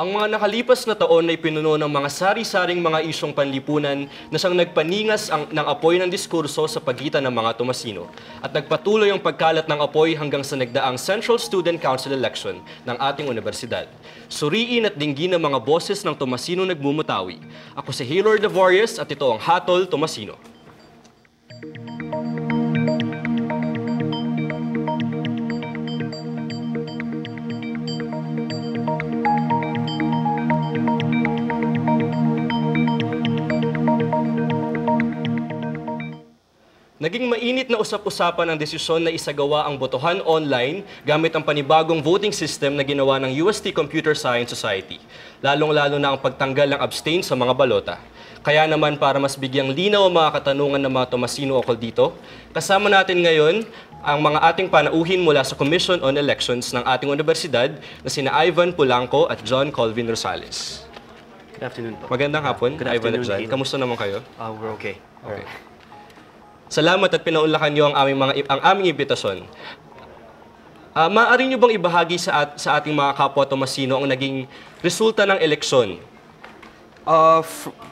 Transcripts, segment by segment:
Ang mga nakalipas na taon ay pinuno ng mga sari-saring mga isyong panlipunan na siyang nagpaningas ang, ng apoy ng diskurso sa pagitan ng mga Tomasino at nagpatuloy ang pagkalat ng apoy hanggang sa nagdaang Central Student Council election ng ating universidad. Suriin at dinggin ng mga boses ng Tomasino nagmumutawi. Ako si Haylor Devorius at ito ang Hatol Tomasino. Naging mainit na usap-usapan ang desisyon na isagawa ang botohan online gamit ang panibagong voting system na ginawa ng UST Computer Science Society, lalong-lalo na ang pagtanggal ng abstain sa mga balota. Kaya naman para mas bigyang linaw ang mga katanungan ng mga Tomasino okol dito, kasama natin ngayon ang mga ating panauhin mula sa Commission on Elections ng ating universidad na sina Ivan Pulanco at John Colvin Rosales. Good afternoon po. Magandang hapon, Good Ivan at John. Kamusta naman kayo? Uh, we're okay. Okay. Salamat at pinaunlakan niyo ang aming mga ang aming imbitasyon. Ah, maaari niyo bang ibahagi sa at, sa ating mga kapwa Tomasino ang naging resulta ng eleksyon? Uh,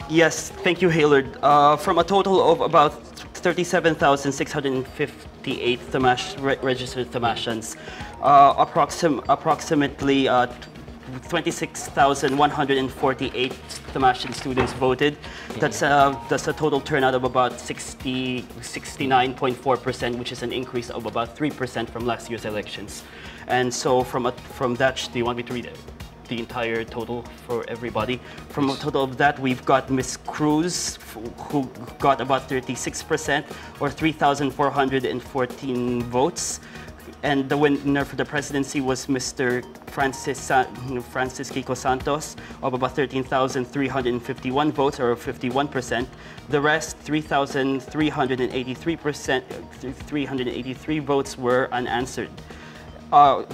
yes, thank you, Haylord. Uh, from a total of about 37,658 Thamash, re- registered Thamashans, uh, approxim- approximately uh, 26,148 Tamashan students voted. That's, uh, that's a total turnout of about 60, 69.4%, which is an increase of about 3% from last year's elections. And so from, a, from that, do you want me to read it? the entire total for everybody. From a total of that, we've got Miss Cruz, who got about 36%, or 3,414 votes. And the winner for the presidency was Mr. Francis, Sa- Francis Kiko Santos of about 13,351 votes, or 51%. The rest, 3,383%, 383 votes were unanswered. Uh,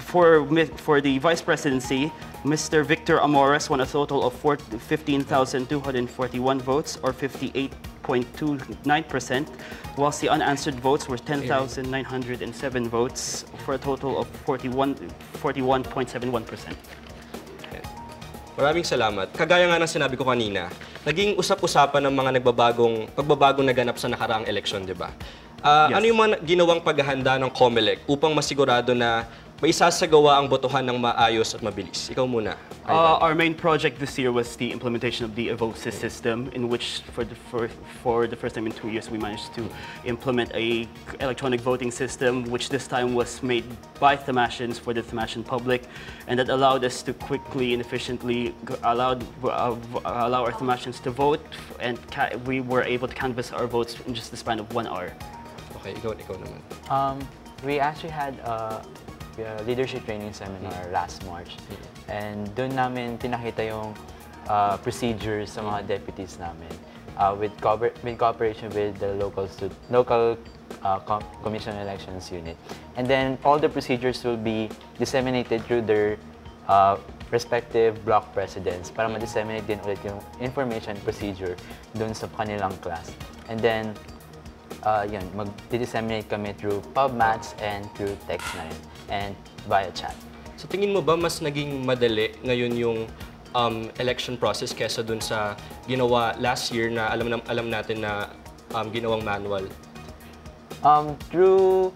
for, for the vice presidency, Mr. Victor Amores won a total of 15,241 votes, or 58.29%, whilst the unanswered votes were 10,907 votes, for a total of 41, 41.71%. Maraming salamat. Kagaya nga ng sinabi ko kanina, naging usap-usapan ng mga nagbabagong pagbabagong naganap sa nakaraang eleksyon, di ba? Ah, Yes. Ano yung mga ginawang paghahanda ng COMELEC upang masigurado na maisasagawa ang botohan ng maayos at mabilis? Ikaw muna. Uh, our main project this year was the implementation of the Evosis system, in which for the, for, for the first time in two years we managed to implement a electronic voting system, which this time was made by Thamashans for the Thamashan public, and that allowed us to quickly and efficiently allowed, uh, allow our Thamashans to vote, and we were able to canvass our votes in just the span of one hour. Okay, ikaw, ikaw naman. Um, we actually had a, a leadership training seminar last March. And doon namin pinakita yung uh, procedures sa mga deputies namin uh, with, cooper- with cooperation with the local local uh, com- commission elections unit. And then all the procedures will be disseminated through their uh, respective block presidents para ma-disseminate din ulit yung information procedure doon sa kanilang class. And then uh, yun, mag-disseminate kami through PubMats and through text na rin, and via chat. Sa tingin mo ba mas naging madali ngayon yung um, election process kesa dun sa ginawa last year na alam, na, alam natin na um, ginawang manual? Um, through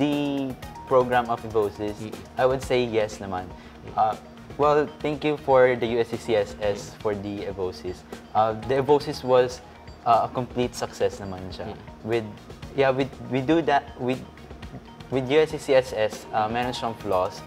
the program of Evosis, I would say yes naman. Uh, well, thank you for the USCCSS for the Evosis. Uh, the Evosis was uh, a complete success naman siya. With, yeah, we, we do that, with, with USCCSS, uh, meron siyang flaws,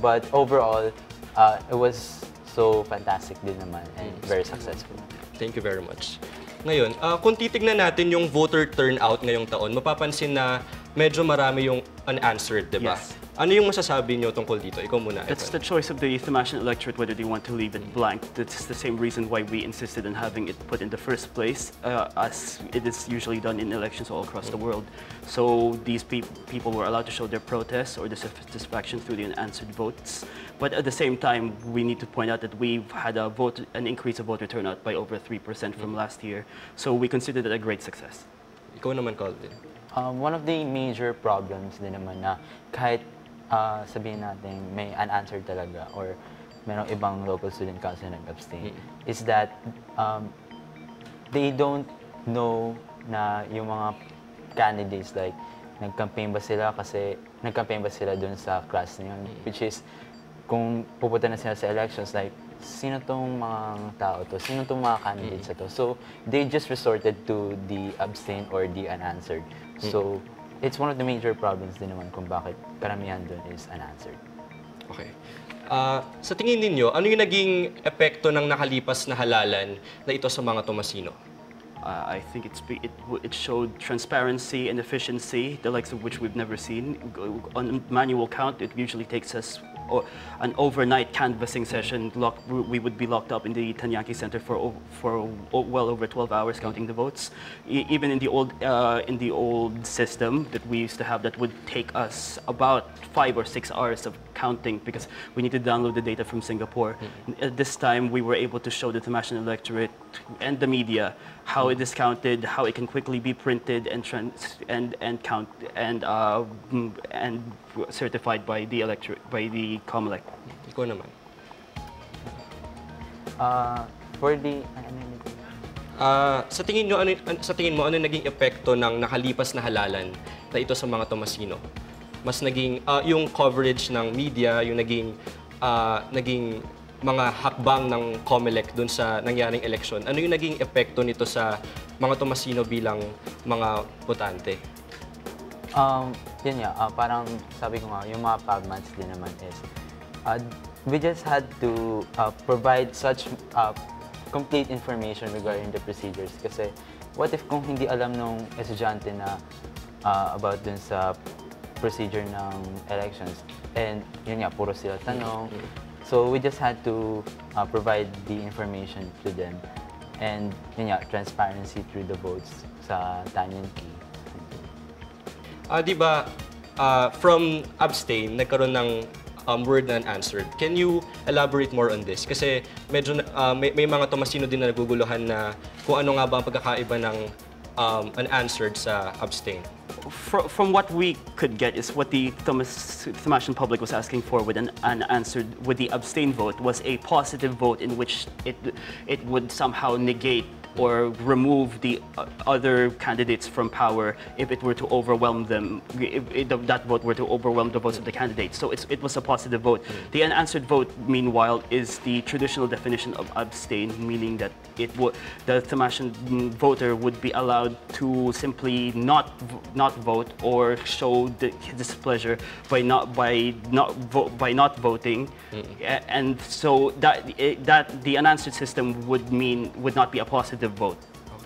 but overall, uh, it was so fantastic din naman and very successful. Thank you very much. Ngayon, ah, kung titignan natin yung voter turnout ngayong taon, mapapansin na medyo marami yung unanswered, di ba? Yes. Ano yung masasabi niyo tungkol dito? Ikaw muna. That's Evan. the choice of the Thamashan electorate whether they want to leave it blank. That's the same reason why we insisted on having it put in the first place, uh, as it is usually done in elections all across the world. So these peop people were allowed to show their protests or dissatisfaction through the unanswered votes. But at the same time, we need to point out that we've had a vote, an increase of voter turnout by over 3% from last year. So we consider that a great success. Ikaw naman, Calvin. Um, one of the major problems din naman na kahit ah, sabihin natin may unanswered talaga or merong ibang local student council na nag-abstain. Is that um, they don't know na yung mga candidates like nag-campaign ba sila kasi nag-campaign ba sila dun sa class na yun? Which is kung pupunta na sila sa elections like sino tong mga tao to? Sino tong mga candidates na to? So they just resorted to the abstain or the unanswered. So it's one of the major problems din naman kung bakit karamihan dun is unanswered Okay. Ah, sa tingin ninyo, ano yung naging epekto ng nakalipas na halalan na ito sa mga Tomasino? Uh, I think it's, be- it, it showed transparency and efficiency, the likes of which we've never seen. On manual count, it usually takes us o- an overnight canvassing session. Lock, we would be locked up in the Tanyaki Center for, o- for o- well over 12 hours counting the votes. E- even in the old uh, in the old system that we used to have, that would take us about five or six hours of counting because we need to download the data from Singapore. At this time, we were able to show the Tamashan electorate and the media how it is counted, how it can quickly be printed and trans- and and count and uh, and certified by the electorate by the COMELEC. Ikaw naman. uh, for the ano yun? Ah, sa tingin nyo, ano, sa tingin mo, ano naging epekto ng nakalipas na halalan na ito sa mga Tomasino? Mas naging, ah, yung coverage ng media, yung naging, ah, naging mga hakbang ng COMELEC dun sa nangyaring eleksyon, ano yung naging epekto nito sa mga Tomasino bilang mga botante? Um, yun nga, ah, parang sabi ko nga, yung mga PubMats din naman is, uh, we just had to uh, provide such uh, complete information regarding the procedures. Kasi what if kung hindi alam nung estudyante na uh, about dun sa procedure ng elections and yun nga, puro sila tanong. So we just had to uh, provide the information to them and yun nga, transparency through the votes sa Tanyan Key. Ah, di ba, ah, from abstain, nagkaroon ng um, word na unanswered. Can you elaborate more on this? Kasi medyo ah, may, may mga Tomasino din na naguguluhan na kung ano nga ba ang pagkakaiba ng um, unanswered sa abstain. Fro- from what we could get is what the Thomas, Thamasian public was asking for with an unanswered, with the abstain vote, was a positive vote in which it, it would somehow negate or remove the uh, other candidates from power if it were to overwhelm them, if, that vote were to overwhelm the votes of the candidates. So it's, it was a positive vote. The unanswered vote, meanwhile, is the traditional definition of abstain, meaning that it would the Thamasian mm, voter would be allowed to simply not not vote or show the, displeasure by not by not vo- by not voting, A- and so that that the unanswered system would mean would not be a positive vote.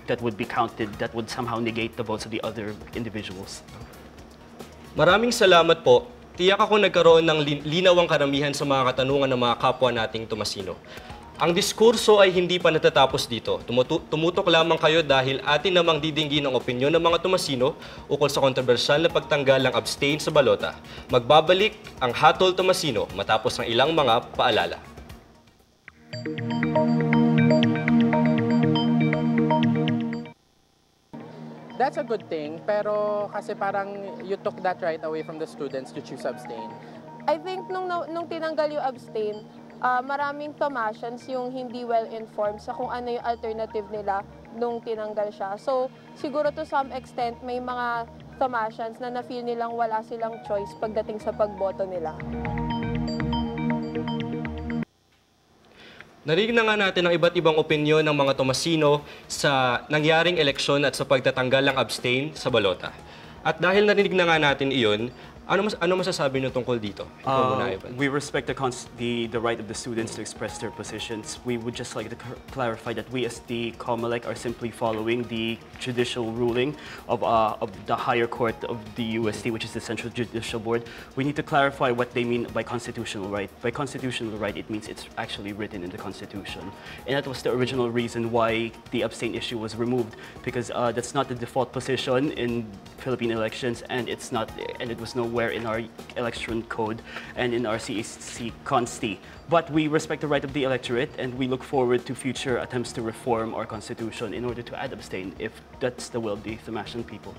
That would be counted. That would somehow negate the votes of the other individuals. Maraming salamat po. Tiyak ako nagkaroon ng lin- linaw ang karamihan sa mga katanungan ng mga kapwa nating Tomasino. Ang diskurso ay hindi pa natatapos dito. Tumutu- tumutok lamang kayo dahil atin namang didinggin ang opinyon ng mga Tomasino ukol sa kontrobersyal na pagtanggal ng abstain sa balota. Magbabalik ang Hatol Tomasino matapos ang ilang mga paalala. That's a good thing, pero kasi parang you took that right away from the students to choose abstain. I think nung, nung tinanggal yung abstain, ah, maraming Tomasians yung hindi well-informed sa kung ano yung alternative nila nung tinanggal siya. So, siguro to some extent, may mga Tomasians na na-feel nilang wala silang choice pagdating sa pagboto nila. Narinig na nga natin ang iba't ibang opinyon ng mga Tomasino sa nangyaring eleksyon at sa pagtatanggal ng abstain sa balota. At dahil narinig na nga natin iyon, ano, mas, ano masasabi niyo tungkol dito? Uh, we respect the, the, the right of the students to express their positions. We would just like to clarify that we as the COMELEC are simply following the judicial ruling of, uh, of the higher court of the USD, which is the Central Judicial Board. We need to clarify what they mean by constitutional right. By constitutional right, it means it's actually written in the Constitution. And that was the original reason why the abstain issue was removed, because uh, that's not the default position in Philippine elections, and it's not, and it was nowhere in our election code and in our CEC consti. But we respect the right of the electorate, and we look forward to future attempts to reform our constitution in order to add abstain, if that's the will of the Thamasian people.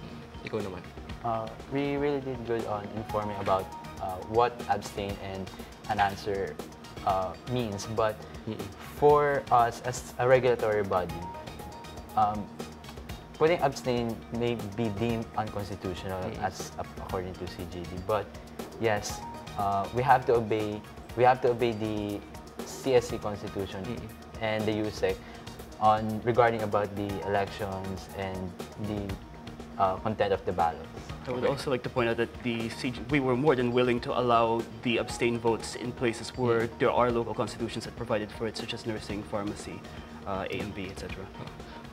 Ikaw naman. Uh, we really did good on informing about uh, what abstain and unanswer uh, means. But for us as a regulatory body, um, putting abstain may be deemed unconstitutional as according to CJD. But yes, uh, we have to obey. We have to obey the CSC Constitution and the USEC on regarding about the elections and the uh, content of the ballots. I would also like to point out that the CG, we were more than willing to allow the abstain votes in places where there are local constitutions that provided for it, such as nursing, pharmacy, uh, A and B, etc.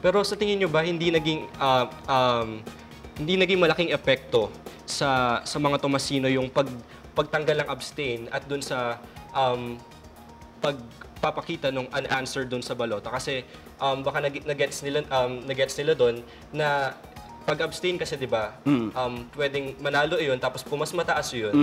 Pero sa tingin nyo ba hindi naging ah, um, hindi naging malaking epekto sa sa mga Tomasino yung pag pagtanggal ng abstain at dun sa um, pagpapakita ng unanswered dun sa balota? Kasi um, baka nag nagets nila um, nagets nila doon na pag abstain kasi 'di ba um, pwedeng manalo 'yun tapos kung mas mataas 'yun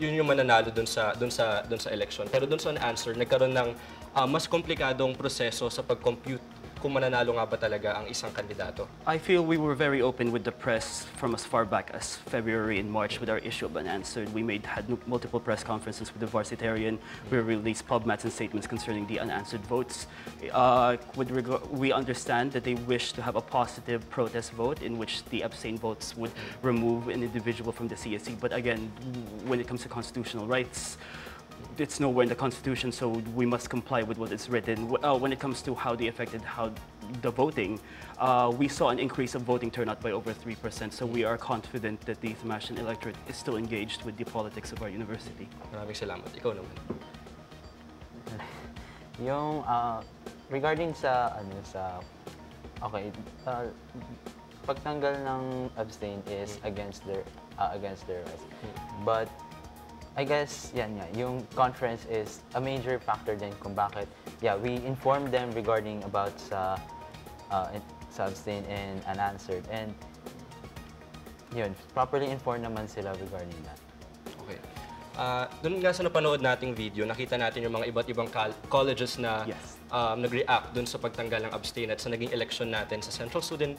yun yung mananalo dun sa dun sa dun sa election. Pero dun sa unanswered nagkaroon ng ah, mas komplikadong proseso sa pag-compute kung mananalo nga ba talaga ang isang kandidato. I feel we were very open with the press from as far back as February and March with our issue of unanswered. We made had multiple press conferences with the Varsitarian. We released pubmats and statements concerning the unanswered votes. Uh, with we understand that they wish to have a positive protest vote in which the abstain votes would remove an individual from the CSE. But again, when it comes to constitutional rights, it's nowhere in the Constitution, so we must comply with what is written. Uh, when it comes to how they affected how the voting, uh, we saw an increase of voting turnout by over 3%, so we are confident that the Thamashan electorate is still engaged with the politics of our university. Maraming salamat. Ikaw naman. Yung ah, regarding sa ano sa okay, uh, pagtanggal ng abstain is against their ah, against their rights. But I guess yan nga, yung conference is a major factor din kung bakit yeah, we informed them regarding about sa uh, sa abstain and unanswered and yun, properly informed naman sila regarding that. Okay. Ah, doon nga sa napanood nating video, nakita natin yung mga iba't ibang col- colleges na Yes. Um, nag-react doon sa pagtanggal ng abstain at sa naging election natin sa Central Student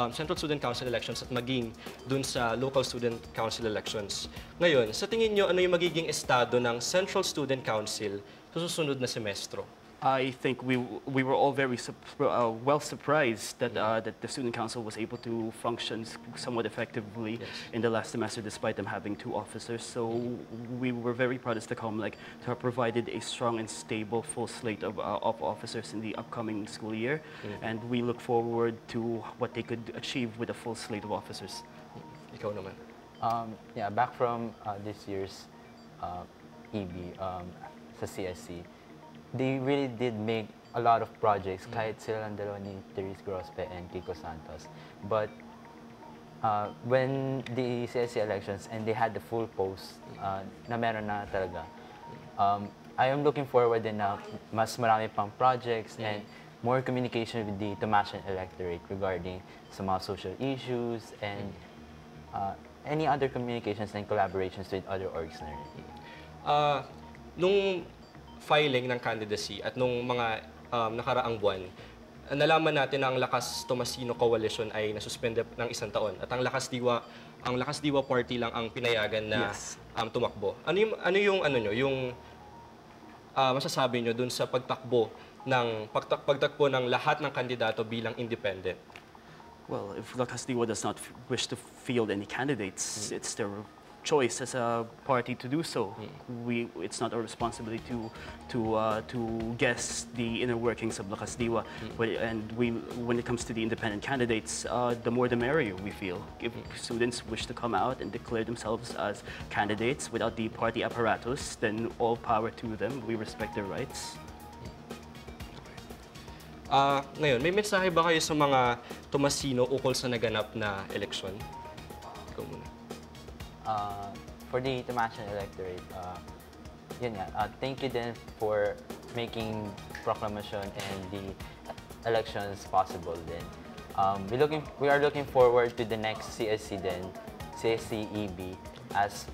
um, Central Student Council elections at maging doon sa Local Student Council elections. Ngayon, sa tingin nyo, ano yung magiging estado ng Central Student Council sa susunod na semestro? I think we we were all very uh, well surprised that uh, that the student council was able to function somewhat effectively in the last semester, despite them having two officers. So we were very proud as the like to have provided a strong and stable full slate of uh, of officers in the upcoming school year, and we look forward to what they could achieve with a full slate of officers. Ikaw naman. Um, yeah, back from uh, this year's uh, EB um, sa CSC, they really did make a lot of projects, kahit sila lang dalawa ni Therese Grospe and Kiko Santos. But uh, when the CSC elections and they had the full post uh, na meron na talaga, um, I am looking forward din na mas marami pang projects and more communication with the Tomashan electorate regarding sa mga social issues and uh, any other communications and collaborations with other orgs na rin. Ah, nung filing ng candidacy at nung mga um, nakaraang buwan, nalaman natin na ang Lakas Tomasino Coalition ay nasuspende ng isang taon at ang Lakas Diwa ang Lakas Diwa Party lang ang pinayagan na Yes. um, tumakbo. Ano yung ano yung ano nyo, yung ah, masasabi nyo dun sa pagtakbo ng pagtak, pagtakbo ng lahat ng kandidato bilang independent? Well, if La Castigua does not wish to field any candidates, it's their choice as a party to do so. We, it's not our responsibility to, to, uh, to guess the inner workings of La Castigua. But, and we, when it comes to the independent candidates, uh, the more the merrier, we feel. If students wish to come out and declare themselves as candidates without the party apparatus, then all power to them. We respect their rights. Ah, ngayon, may mensahe ba kayo sa mga Tomasino ukol sa naganap na eleksyon? Uh, for the Tamashan electorate, uh, yun nga, uh, thank you then for making proclamation and the elections possible then. Um, we looking, we are looking forward to the next CSC then, CSC EB as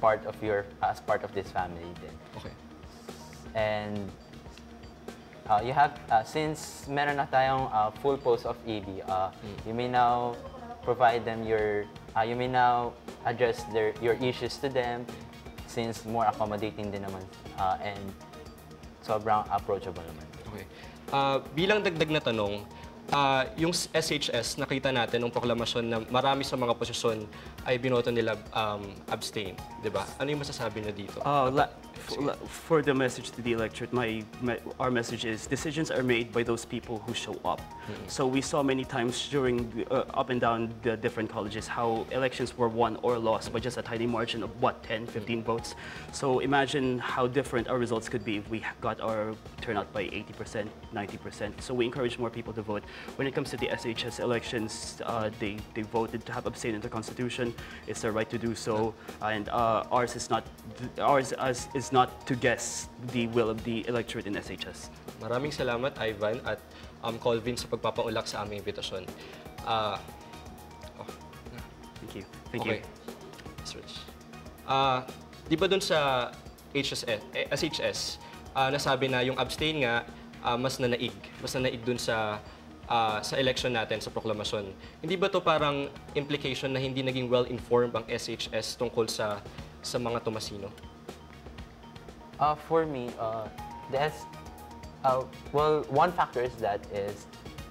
part of your, as part of this family then. Okay. And uh, you have, uh, since meron na tayong uh, full post of EB, uh, you may now provide them your, uh, you may now address their, your issues to them since more accommodating din naman. Uh, and sobrang approachable naman. Okay. Ah, bilang dagdag na tanong, ah, yung SHS, nakita natin nung proklamasyon na marami sa mga posisyon ay binoto nila um, abstain, di ba? Ano yung masasabi na dito? Uh, la- f- la- for the message to the electorate, my, me- our message is decisions are made by those people who show up. So we saw many times during the, uh, up and down the different colleges how elections were won or lost by just a tiny margin of what 10, 15 votes. So imagine how different our results could be if we got our turnout by 80%, 90%. So we encourage more people to vote. When it comes to the SHS elections, uh, they they voted to have abstain in the constitution. It's their right to do so, and uh, ours is not ours as, is not to guess the will of the electorate in SHS. Maraming salamat, Ivan at um, Colvin, sa pagpapaulak sa aming imbitasyon. Ah, Thank you. Thank okay. you. Yes, Rich. Ah, di ba dun sa HSS, eh, SHS, ah, nasabi na yung abstain nga ah, mas nanaig, mas nanaig dun sa ah, sa election natin, sa proklamasyon. Hindi ba to parang implication na hindi naging well-informed ang SHS tungkol sa sa mga Tomasino? Uh, for me, uh, the uh, well, one factor is that is,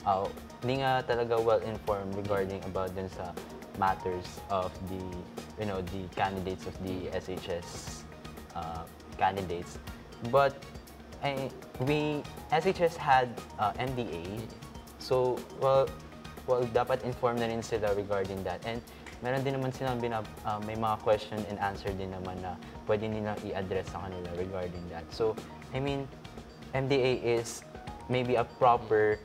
uh, hindi nga talaga well-informed regarding about dun sa matters of the, you know, the candidates of the SHS uh, candidates. But we, SHS had uh, MDA, so, well, well, dapat informed na rin sila regarding that. And meron din naman silang binab, uh, may mga question and answer din naman na pwede nilang i-address sa kanila regarding that. So, I mean, MDA is maybe a proper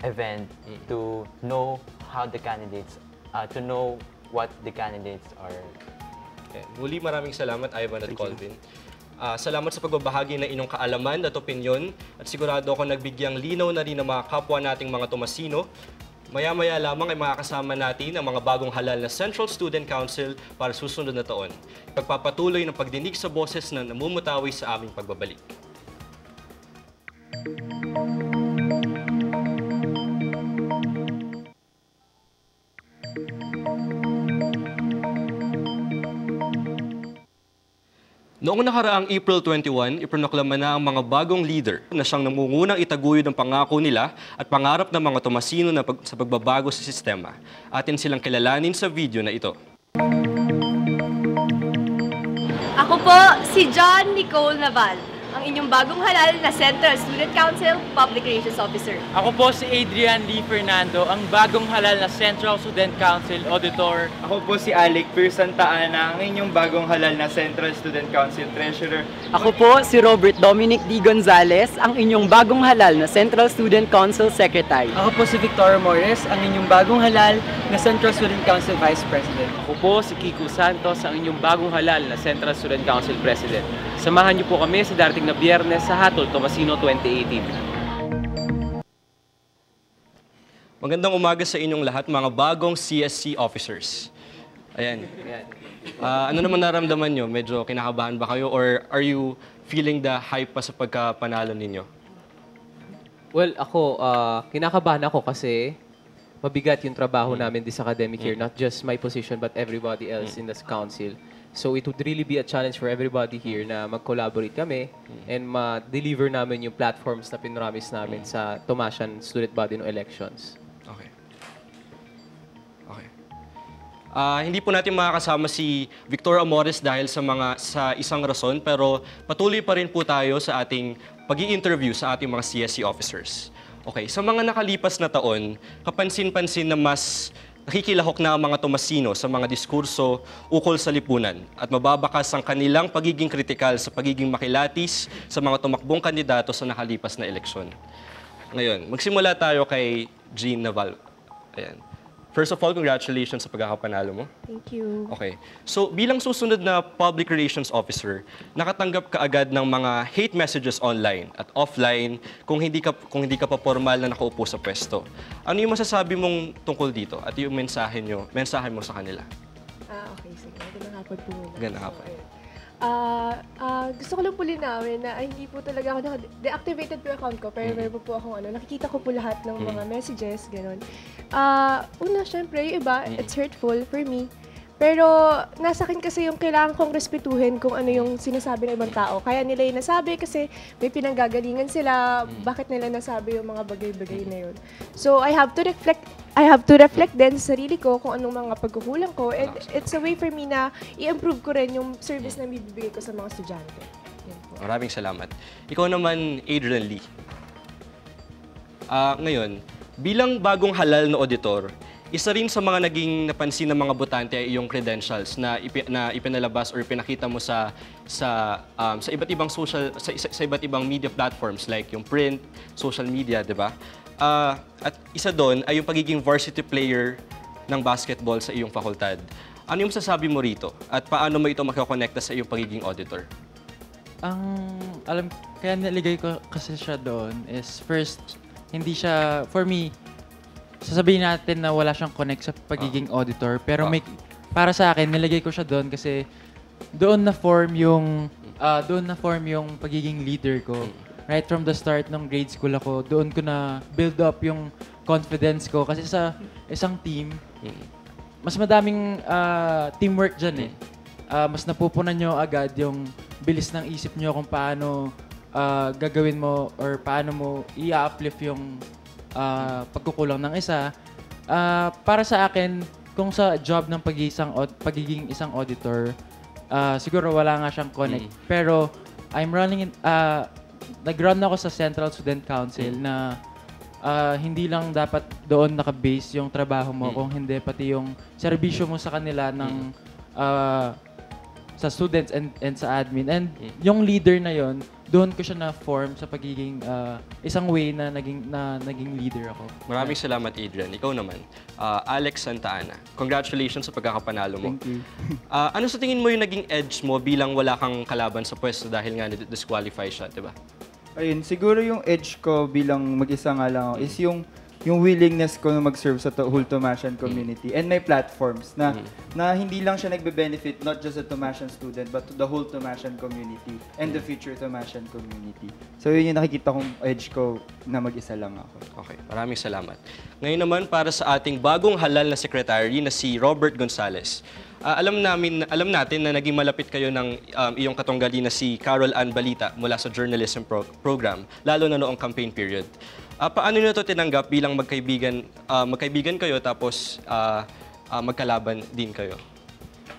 event to know how the candidates, uh, to know what the candidates are Okay. Muli maraming salamat, Ivan at Thank you. Colvin. Ah, salamat sa pagbabahagi ng inyong kaalaman at opinyon at sigurado ako nagbigyang linaw na rin ng mga kapwa nating mga Tomasino. Maya-maya lamang ay makakasama natin ang mga bagong halal na Central Student Council para susunod na taon. Pagpapatuloy ng pagdinig sa boses na namumutawi sa aming pagbabalik. Noong nakaraang April 21, ipronoklama na ang mga bagong leader na siyang namungunang itaguyod ang pangako nila at pangarap ng mga Tomasino na pag- sa pagbabago sa sistema. Atin silang kilalanin sa video na ito. Ako po si John Nicole Naval, inyong bagong halal na Central Student Council Public Relations Officer. Ako po si Adrian Lee Fernando, ang bagong halal na Central Student Council Auditor. Ako po si Alec Pierce Santa Ana, ang inyong bagong halal na Central Student Council Treasurer. Ako po si Robert Dominic D. Gonzalez, ang inyong bagong halal na Central Student Council Secretary. Ako po si Victoria Morris, ang inyong bagong halal na Central Student Council Vice President. Ako po si Kiko Santos, ang inyong bagong halal na Central Student Council President. Samahan niyo po kami sa darating na biyernes sa Hatol, Tomasino 2018. Magandang umaga sa inyong lahat, mga bagong CSC officers. Ayan. Ah, ano naman naramdaman nyo? Medyo kinakabahan ba kayo or are you feeling the hype pa sa pagkapanalo ninyo? Well, ako, ah, kinakabahan ako kasi mabigat yung trabaho namin this academic year. Not just my position, but everybody else in this council. So it would really be a challenge for everybody here na mag-collaborate kami and ma-deliver namin yung platforms na pinramis namin sa Tomasian Student Body no elections. Okay. Okay. Ah, hindi po natin makakasama si Victor Amores dahil sa mga sa isang rason pero patuloy pa rin po tayo sa ating pag interview sa ating mga CSC officers. Okay, sa mga nakalipas na taon, kapansin-pansin na mas nakikilahok na ang mga Tomasino sa mga diskurso ukol sa lipunan at mababakas ang kanilang pagiging kritikal sa pagiging makilatis sa mga tumakbong kandidato sa nakalipas na eleksyon. Ngayon, magsimula tayo kay Jean Naval. Ayan. First of all, congratulations sa pagkakapanalo mo. Thank you. Okay. So, bilang susunod na public relations officer, nakatanggap ka agad ng mga hate messages online at offline kung hindi ka kung hindi ka pa formal na nakaupo sa pwesto. Ano yung masasabi mong tungkol dito at yung mensahe nyo, mensahe mo sa kanila? Ah, okay. Sige. Magandang hapon po. Magandang hapon. ayun. Ah, ah, gusto ko lang po linawin na ay, hindi po talaga ako naka- deactivated po yung account ko, pero meron po po akong ano, nakikita ko po lahat ng mga messages, ganun. Ah, una, syempre, yung iba, it's hurtful for me. Pero nasa akin kasi yung kailangan kong respetuhin kung ano yung sinasabi ng ibang tao. Kaya nila yung nasabi kasi may pinanggagalingan sila, bakit nila nasabi yung mga bagay-bagay na yun. So I have to reflect I have to reflect din sa sarili ko kung anong mga pagkukulang ko. And it's a way for me na i-improve ko rin yung service na bibigay ko sa mga estudyante. Maraming salamat. Ikaw naman, Adrian Lee. Ah, ngayon, bilang bagong halal na auditor, isa rin sa mga naging napansin ng mga botante ay iyong credentials na, ipi- na ipinalabas or pinakita mo sa sa um, sa iba't ibang social sa, sa, sa iba't ibang media platforms like yung print, social media, 'di ba? Ah, at isa doon ay yung pagiging varsity player ng basketball sa iyong fakultad. Ano yung sasabi mo rito? At paano mo ito makakonekta sa iyong pagiging auditor? Ang alam kaya niligay ko kasi siya doon is first hindi siya for me sasabihin natin na wala siyang connect sa pagiging auditor pero may para sa akin nilagay ko siya doon kasi doon na form yung ah, doon na form yung pagiging leader ko right from the start ng grade school ako doon ko na build up yung confidence ko kasi sa isang team mas madaming ah, teamwork dyan eh. Ah, mas napupunan nyo agad yung bilis ng isip nyo kung paano ah, gagawin mo or paano mo i-uplift yung ah, pagkukulang ng isa. Ah, para sa akin, kung sa job ng pagiging, pagiging isang auditor, ah, siguro wala nga siyang connect. Pero I'm running in, ah, nag-run ako sa Central Student Council na ah, hindi lang dapat doon naka-base yung trabaho mo, kung hindi pati yung serbisyo mo sa kanila ng ah, sa students and, and sa admin. And yung leader na yon doon ko siya na-form sa pagiging ah, isang way na naging na naging leader ako. Maraming salamat, Adrian. Ikaw naman, ah, Alex Santa Ana. Congratulations sa pagkakapanalo mo. Thank you. Ah, ano sa tingin mo yung naging edge mo bilang wala kang kalaban sa pwesto dahil nga disqualify siya, di ba? Ayun, siguro yung edge ko bilang mag-isa nga lang ako is yung yung willingness ko na mag-serve sa to- whole Tomasian community and may platforms na na hindi lang siya nagbe-benefit not just the Tomasian student but to the whole Tomasian community and the future Tomasian community. So yun yung nakikita kong edge ko na mag-isa lang ako. Okay, maraming salamat. Ngayon naman para sa ating bagong halal na secretary na si Robert Gonzales. Ah, alam namin alam natin na naging malapit kayo ng um, iyong katunggali na si Carol Ann Balita mula sa journalism pro- program lalo na noong campaign period. Ah, paano niyo to tinanggap bilang magkaibigan ah, magkaibigan kayo tapos ah, ah, magkalaban din kayo?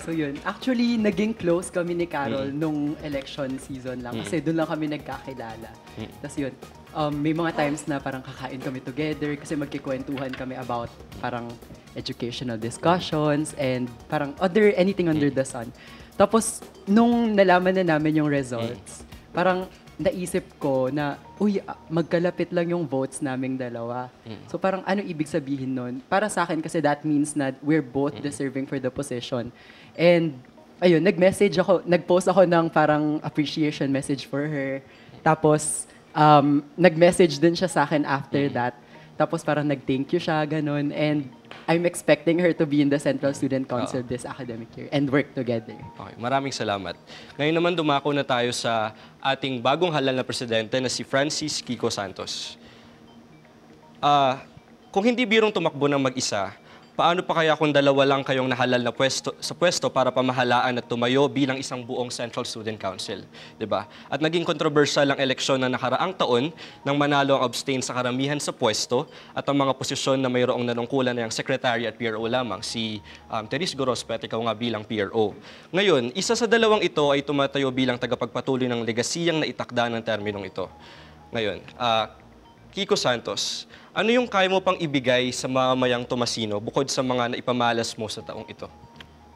So yun, actually naging close kami ni Carol nung election season lang kasi doon lang kami nagkakilala. Tapos yun, um, may mga times na parang kakain kami together kasi magkikwentuhan kami about parang educational discussions and parang other anything under the sun. Tapos nung nalaman na namin yung results, parang naisip ko na, uy, ah, magkalapit lang yung votes naming dalawa. So parang ano ibig sabihin nun? Para sa akin kasi that means na we're both deserving for the position. And ayun, nag-message ako, nag-post ako ng parang appreciation message for her. Tapos um, nag-message din siya sa akin after that. Tapos parang nag-thank you siya, ganun. And I'm expecting her to be in the Central Student Council this academic year and work together. Okay, maraming salamat. Ngayon naman dumako na tayo sa ating bagong halal na presidente na si Francis Kiko Santos. Ah, kung hindi birong tumakbo ng mag-isa, paano pa kaya kung dalawa lang kayong nahalal na pwesto, sa pwesto para pamahalaan at tumayo bilang isang buong Central Student Council, 'di ba? At naging controversial ang eleksyon na nakaraang taon nang manalo ang abstain sa karamihan sa pwesto at ang mga posisyon na mayroong nanungkulan na yung secretary at PRO lamang, si um, Teres Gorospe at ikaw nga bilang PRO. Ngayon, isa sa dalawang ito ay tumatayo bilang tagapagpatuloy ng legasiyang naitakda ng terminong ito. Ngayon, ah, Kiko Santos, ano yung kaya mo pang ibigay sa mamayang Tomasino bukod sa mga naipamalas mo sa taong ito?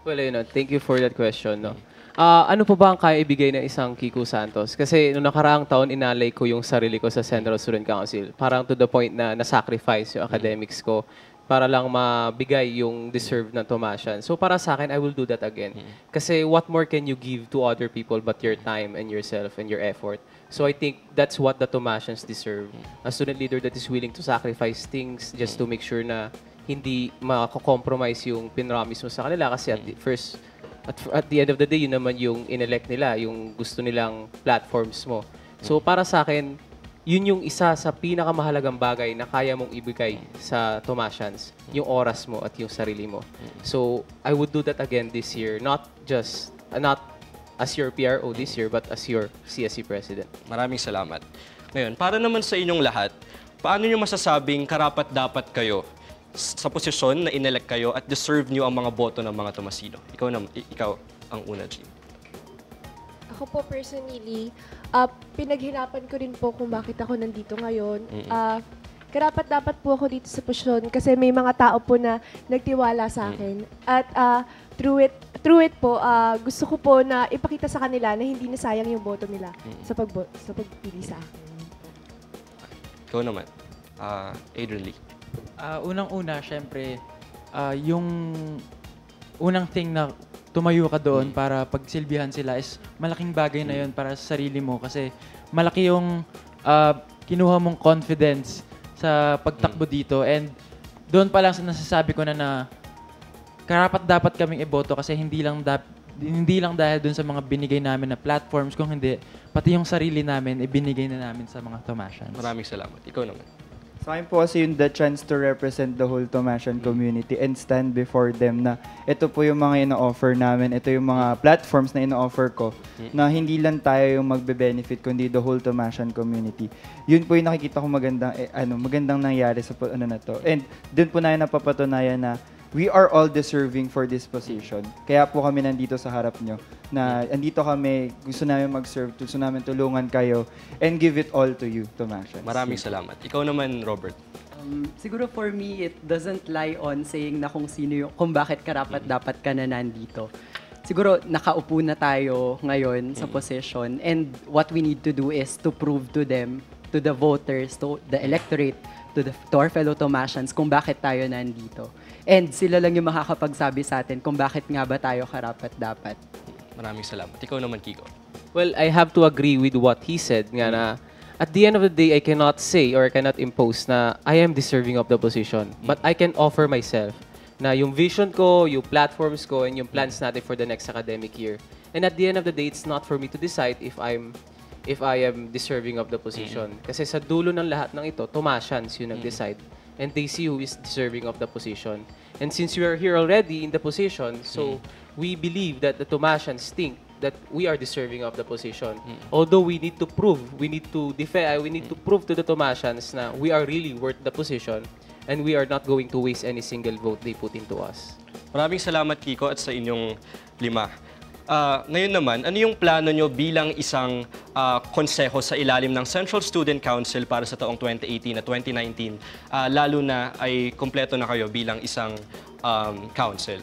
Well, you know, thank you for that question. No? Ah, ano po ba ang kaya ibigay ng isang Kiko Santos? Kasi noong nakaraang taon, inalay ko yung sarili ko sa Central Student Council. Parang to the point na nasacrifice yung academics ko para lang mabigay yung deserve ng Tomasian. So para sa akin, I will do that again. Kasi what more can you give to other people but your time and yourself and your effort? So I think that's what the Tomasians deserve. A student leader that is willing to sacrifice things just to make sure na hindi mako-compromise yung pinramis mo sa kanila. Kasi at the first at, at the end of the day yun naman yung inelect nila, yung gusto nilang platforms mo. So para sa akin, yun yung isa sa pinakamahalagang bagay na kaya mong ibigay sa Tomasians, yung oras mo at yung sarili mo. So, I would do that again this year, not just, uh, not as your PRO this year, but as your CSC president. Maraming salamat. Ngayon, para naman sa inyong lahat, paano nyo masasabing karapat dapat kayo sa posisyon na inelect kayo at deserve nyo ang mga boto ng mga Tomasino? Ikaw, na, ikaw ang una, Jean. Ako po personally, ah, pinaghirapan ko rin po kung bakit ako nandito ngayon. Mm-mm. Ah, karapat dapat po ako dito sa posisyon kasi may mga tao po na nagtiwala sa akin. At ah, through it through it po, ah, gusto ko po na ipakita sa kanila na hindi nasayang yung boto nila sa pagbo sa pagpili sa akin. Ikaw naman. Ah, Adrian Lee. Ah, unang-una, syempre, ah, yung unang thing na tumayo ka doon para pagsilbihan sila is malaking bagay na yun para sa sarili mo kasi malaki yung ah, kinuha mong confidence sa pagtakbo dito and doon pa lang sa nasasabi ko na na karapat dapat kaming iboto kasi hindi lang dap, hindi lang dahil doon sa mga binigay namin na platforms kung hindi pati yung sarili namin ibinigay na namin sa mga Tomasians. Maraming salamat. Ikaw naman. Sa akin po kasi yung the chance to represent the whole Tomasian community and stand before them na ito po yung mga ino-offer namin, ito yung mga platforms na ino-offer ko na hindi lang tayo yung magbe-benefit kundi the whole Tomasian community. Yun po yung nakikita ko magandang eh, ano, magandang nangyari sa po- ano na to. And dun po na napapatunayan na we are all deserving for this position. Kaya po kami nandito sa harap nyo na andito kami, gusto namin mag-serve, gusto namin tulungan kayo and give it all to you, Tomasians. Maraming salamat. Ikaw naman, Robert. Um, siguro for me, it doesn't lie on saying na kung sino yung, kung bakit karapat dapat ka na nandito. Siguro nakaupo na tayo ngayon sa position and what we need to do is to prove to them, to the voters, to the electorate, to, the, to our fellow Tomasians kung bakit tayo nandito. And sila lang yung makakapagsabi sa atin kung bakit nga ba tayo karapat dapat. Maraming salamat. Ikaw naman, Kiko. Well, I have to agree with what he said nga na at the end of the day, I cannot say or I cannot impose na I am deserving of the position. But I can offer myself na yung vision ko, yung platforms ko, and yung plans natin for the next academic year. And at the end of the day, it's not for me to decide if I'm if I am deserving of the position. Kasi sa dulo ng lahat ng ito, Tomasians yung nag-decide. And they see who is deserving of the position. And since we are here already in the position, so we believe that the Tomasians think that we are deserving of the position. Although we need to prove, we need to defend, we need to prove to the Tomasians na we are really worth the position and we are not going to waste any single vote they put into us. Maraming salamat, Kiko, at sa inyong lima. Ah, ngayon naman, ano yung plano nyo bilang isang ah, konseho sa ilalim ng Central Student Council para sa taong 2018 at 2019, ah, lalo na ay kompleto na kayo bilang isang um, council?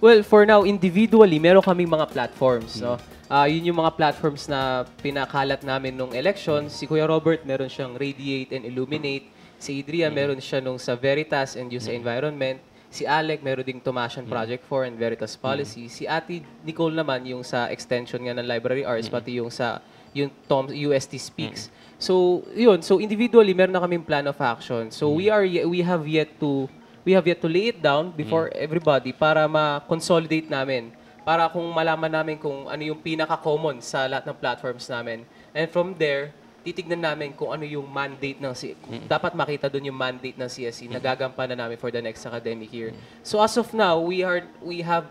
Well, for now, individually, meron kaming mga platforms, no? Ah, yun yung mga platforms na pinakalat namin nung election. Si Kuya Robert, meron siyang Radiate and Illuminate. Si Adria, meron siya nung sa Veritas and sa Environment. Si Alec, meron ding Tomasian Project 4 and Veritas Policy. Si Ate Nicole naman, yung sa extension nga ng Library Arts, pati yung sa yung Tom, UST Speaks. So, yun. So, individually, meron na kaming plan of action. So, we are we have yet to we have yet to lay it down before everybody para ma-consolidate namin. Para kung malaman namin kung ano yung pinaka-common sa lahat ng platforms namin. And from there, titignan namin kung ano yung mandate ng C- dapat makita doon yung mandate ng CSE na gagampanan namin for the next academic year. So as of now, we are we have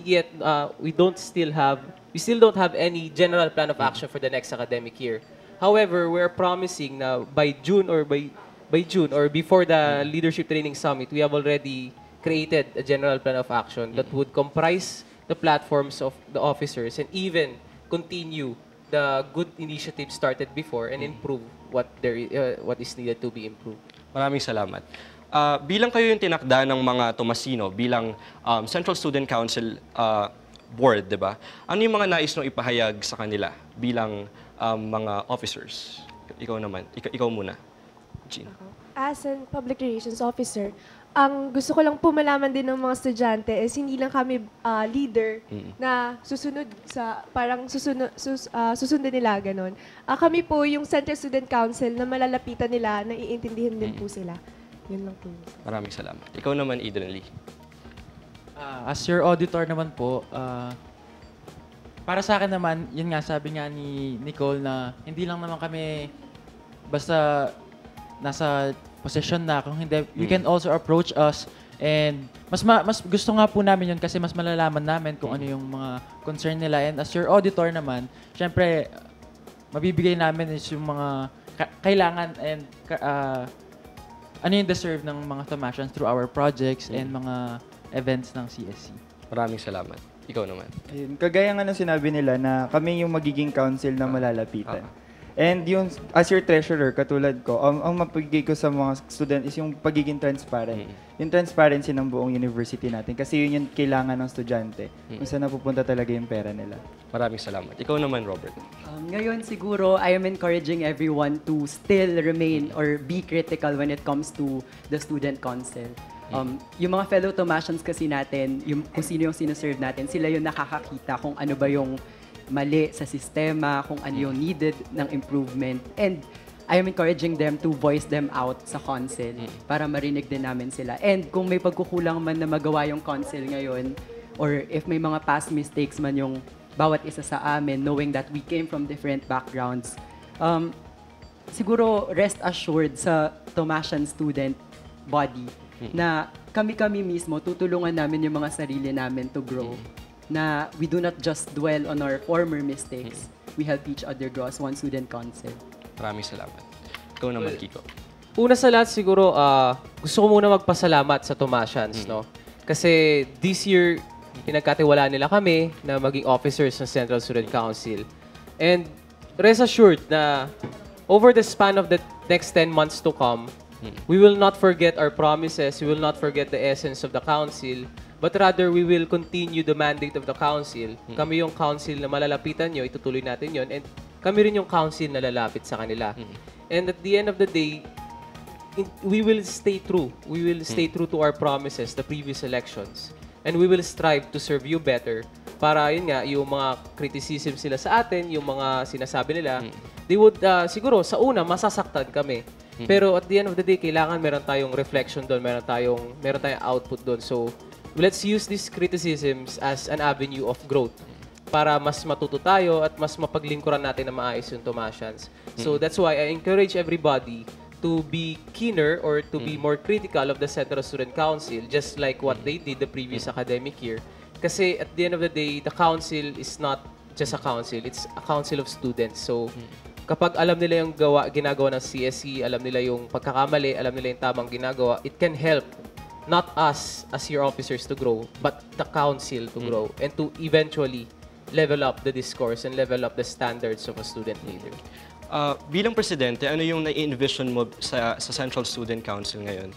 yet uh, we don't still have we still don't have any general plan of action for the next academic year. However, we're promising na by June or by by June or before the leadership training summit, we have already created a general plan of action that would comprise the platforms of the officers and even continue the good initiatives started before and improve what there uh, what is needed to be improved. Maraming salamat. Ah, bilang kayo yung tinakda ng mga Tomasino, bilang um, Central Student Council ah, Board, di ba? Ano yung mga nais nyo ipahayag sa kanila bilang um, mga officers? Ikaw naman. Ikaw, ikaw muna. Jean. As a public relations officer, ang gusto ko lang po malaman din ng mga estudyante is hindi lang kami ah, leader Mm. na susunod sa parang susunod sus, ah, susundin nila ganun. Ah, kami po yung Central Student Council na malalapitan nila, na iintindihan din po sila. Yun lang po. Maraming salamat. Ikaw naman, Adrian Lee. Ah, as your auditor naman po, ah, para sa akin naman, yun nga, sabi nga ni Nicole na hindi lang naman kami basta nasa position na. Kung hindi, you can also approach us and mas ma- mas gusto nga po namin yun kasi mas malalaman namin kung ano yung mga concern nila. And as your auditor naman, syempre, mabibigay namin is yung mga ka- kailangan and ah, ano yung deserve ng mga Tomasians through our projects and mga events ng CSC. Maraming salamat. Ikaw naman. Ayun, kagaya nga ng sinabi nila na kami yung magiging council na malalapitan. And yung, as your treasurer, katulad ko, ang, ang mapagigay ko sa mga student is yung pagiging transparent. Yung transparency ng buong university natin. Kasi yun yung kailangan ng estudyante. Kung saan napupunta talaga yung pera nila. Maraming salamat. Ikaw naman, Robert. Um, ngayon siguro, I am encouraging everyone to still remain or be critical when it comes to the student council. Um, yung mga fellow Tomasians kasi natin, yung, kung sino yung sinaserve natin, sila yung nakakakita kung ano ba yung mali sa sistema, kung ano yung needed ng improvement. And I am encouraging them to voice them out sa council para marinig din namin sila. And kung may pagkukulang man na magawa yung council ngayon, or if may mga past mistakes man yung bawat isa sa amin, knowing that we came from different backgrounds, um, siguro rest assured sa Tomasian student body na kami-kami mismo tutulungan namin yung mga sarili namin to grow. Na we do not just dwell on our former mistakes. We help each other grow as one student council. Maraming salamat. Ikaw naman, Kiko. Una sa lahat siguro, ah, gusto ko muna magpasalamat sa Tomasians, no? Kasi this year, pinagkatiwala nila kami na maging officers ng Central Student Council. And rest assured na over the span of the next 10 months to come, we will not forget our promises, we will not forget the essence of the council, but rather we will continue the mandate of the council. Kami yung council na malalapitan nyo, itutuloy natin yon and kami rin yung council na lalapit sa kanila. And at the end of the day, in- we will stay true. We will stay true to our promises, the previous elections. And we will strive to serve you better para yun nga, yung mga criticism sila sa atin, yung mga sinasabi nila, they would, uh, siguro, sa una, masasaktan kami. Pero at the end of the day, kailangan meron tayong reflection doon, meron tayong, meron tayong output doon. So, let's use these criticisms as an avenue of growth para mas matuto tayo at mas mapaglingkuran natin na maayos yung Tomasians. So that's why I encourage everybody to be keener or to be more critical of the Central Student Council just like what they did the previous academic year. Kasi at the end of the day, the council is not just a council, it's a council of students. So kapag alam nila yung gawa, ginagawa ng CSE, alam nila yung pagkakamali, alam nila yung tamang ginagawa, it can help not us as your officers to grow, but the council to grow and to eventually level up the discourse and level up the standards of a student leader. Ah, bilang presidente, ano yung na-envision mo sa, sa Central Student Council ngayon?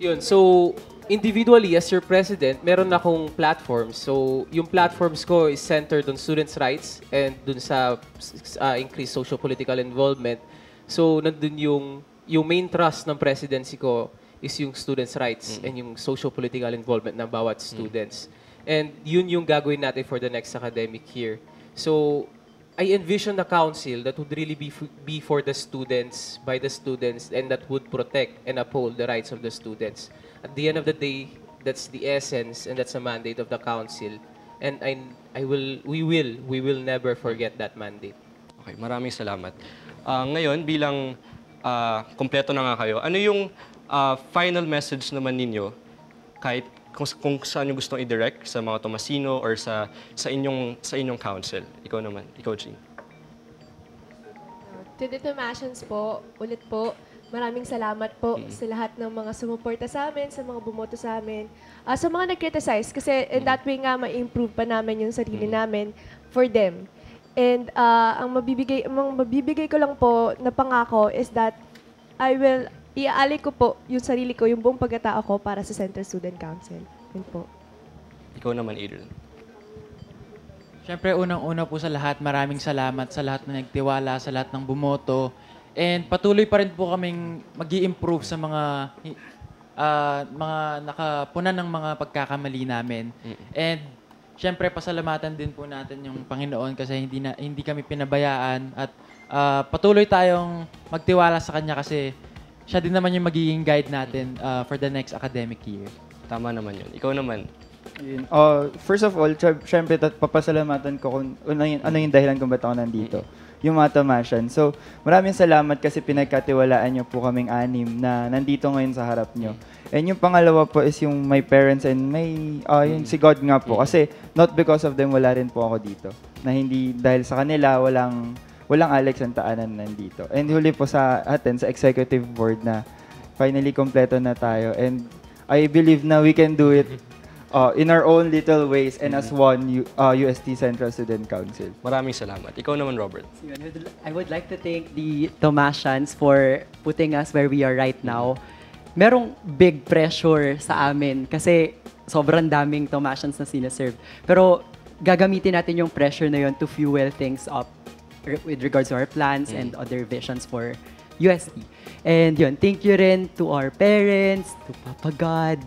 Yun, so individually as your president, meron akong platform. So yung platforms ko is centered on students' rights and dun sa uh, increased socio-political involvement. So nandun yung yung main thrust ng presidency ko is yung students' rights and yung socio-political involvement ng bawat students. And yun yung gagawin natin for the next academic year. So I envision a council that would really be, f- be for the students, by the students, and that would protect and uphold the rights of the students. At the end of the day, that's the essence and that's the mandate of the council. And I, I will, we will, we will never forget that mandate. Okay, maraming salamat. Ah, ngayon, bilang ah, kompleto na nga kayo, ano yung ah, final message naman ninyo kahit kung, kung saan nyo gustong i-direct sa mga Tomasino or sa sa inyong sa inyong council? Ikaw naman, ikaw, Jean. To the Tomasians po, ulit po, maraming salamat po sa lahat ng mga sumuporta sa amin, sa mga bumoto sa amin, Ah, sa mga nag-criticize, kasi in that way nga ma-improve pa namin yung sarili namin for them. And ah, ang mabibigay, ang mabibigay ko lang po na pangako is that I will, iaali ko po yung sarili ko, yung buong pagkatao ko para sa Central Student Council. Yun po. Ikaw naman, Adrian. Siyempre, unang-una po sa lahat, maraming salamat sa lahat na nagtiwala, sa lahat ng bumoto. And patuloy pa rin po kaming mag improve sa mga ah, mga nakapunan ng mga pagkakamali namin. And siyempre, pasalamatan din po natin yung Panginoon kasi hindi na hindi kami pinabayaan at ah, patuloy tayong magtiwala sa Kanya kasi siya din naman yung magiging guide natin ah, for the next academic year. Tama naman yun. Ikaw naman. Yun. Uh, first of all, syem- syempre tat- papasalamatan ko kung ano yung, ano yung dahilan kung ba't ako nandito. yung mga Tomasian. So, maraming salamat kasi pinagkatiwalaan niyo po kaming anim na nandito ngayon sa harap niyo. And yung pangalawa po is yung my parents and may, ah, yung si God nga po. Kasi not because of them, wala rin po ako dito. Na hindi, dahil sa kanila, walang, walang Alex ang taanan nandito. And huli po sa atin, sa executive board na finally kompleto na tayo. And I believe na we can do it uh, in our own little ways and as one U- uh, UST Central Student Council. Maraming salamat. Ikaw naman, Robert. I would- like to thank the Tomasians for putting us where we are right now. Merong big pressure sa amin kasi sobrang daming Tomasians na sinaserve. Pero gagamitin natin yung pressure na yun to fuel things up with regards to our plans and other visions for UST. And yun, thank you rin to our parents, to Papa God,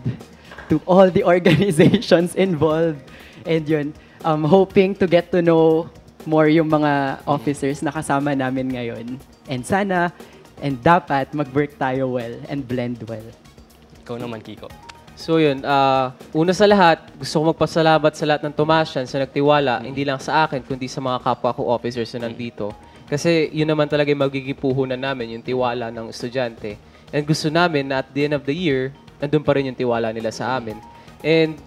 to all the organizations involved. And yun, um, hoping to get to know more yung mga officers na kasama namin ngayon. And sana, and dapat mag-work tayo well and blend well. Ikaw naman, Kiko. So yun, ah, una sa lahat, gusto ko magpasalamat sa lahat ng Tomasian sa nagtiwala, hindi lang sa akin, kundi sa mga kapwa ko officers na nandito. Kasi yun naman talaga yung magiging puhunan namin, yung tiwala ng estudyante. And gusto namin na at the end of the year, nandun pa rin yung tiwala nila sa amin. And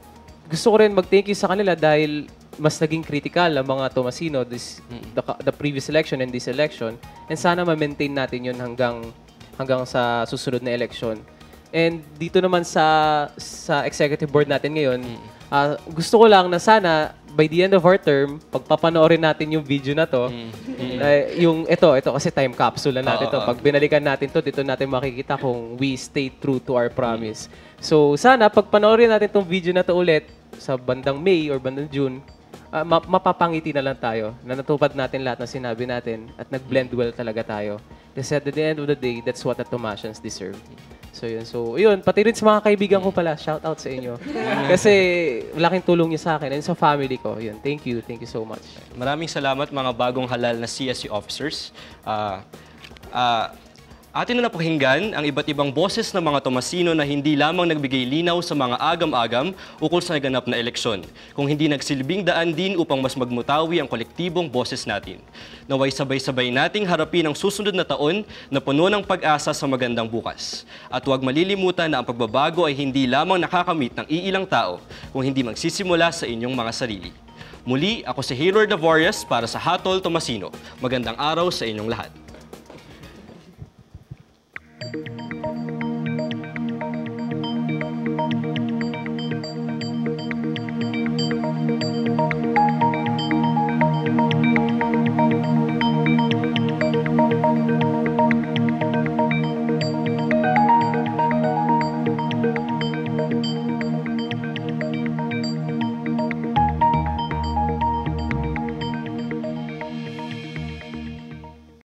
gusto ko rin mag-thank you sa kanila dahil mas naging critical ang mga Tomasino this, the, the previous election and this election. And sana ma-maintain natin yun hanggang, hanggang sa susunod na election. And dito naman sa sa executive board natin ngayon, ah, gusto ko lang na sana by the end of our term, pagpapanoorin natin yung video na to, eh, yung ito, ito kasi time capsule na natin to. Pag binalikan natin to, dito natin makikita kung we stay true to our promise. So sana pag panoorin natin tong video na to ulit sa bandang May or bandang June, ah, ma- mapapangiti na lang tayo na natupad natin lahat ng sinabi natin at nag-blend well talaga tayo. Kasi at the end of the day, that's what the Tomasians deserve. So yun. So yun, pati rin sa mga kaibigan ko pala, shout out sa inyo. Kasi laking tulong niyo sa akin and sa family ko. Yun, thank you. Thank you so much. Maraming salamat mga bagong halal na CSU officers. Ah, ah, atin na napakinggan ang iba't ibang boses ng mga Tomasino na hindi lamang nagbigay linaw sa mga agam-agam ukol sa naganap na eleksyon, kung hindi nagsilbing daan din upang mas magmutawi ang kolektibong boses natin. Naway sabay-sabay nating harapin ang susunod na taon na puno ng pag-asa sa magandang bukas. At huwag malilimutan na ang pagbabago ay hindi lamang nakakamit ng iilang tao, kung hindi magsisimula sa inyong mga sarili. Muli, ako si Haylord Navorias para sa Hatol Tomasino. Magandang araw sa inyong lahat. Thank you.